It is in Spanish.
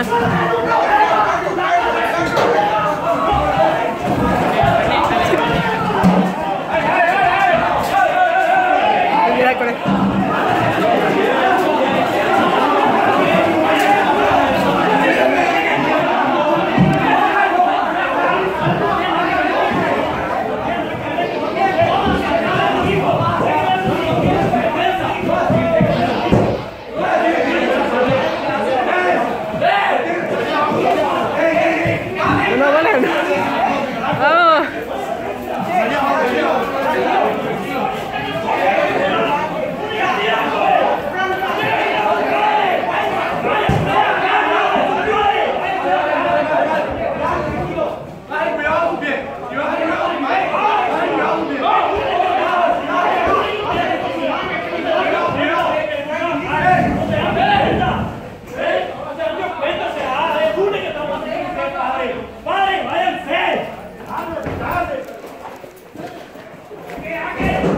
Huh? Get out, get out.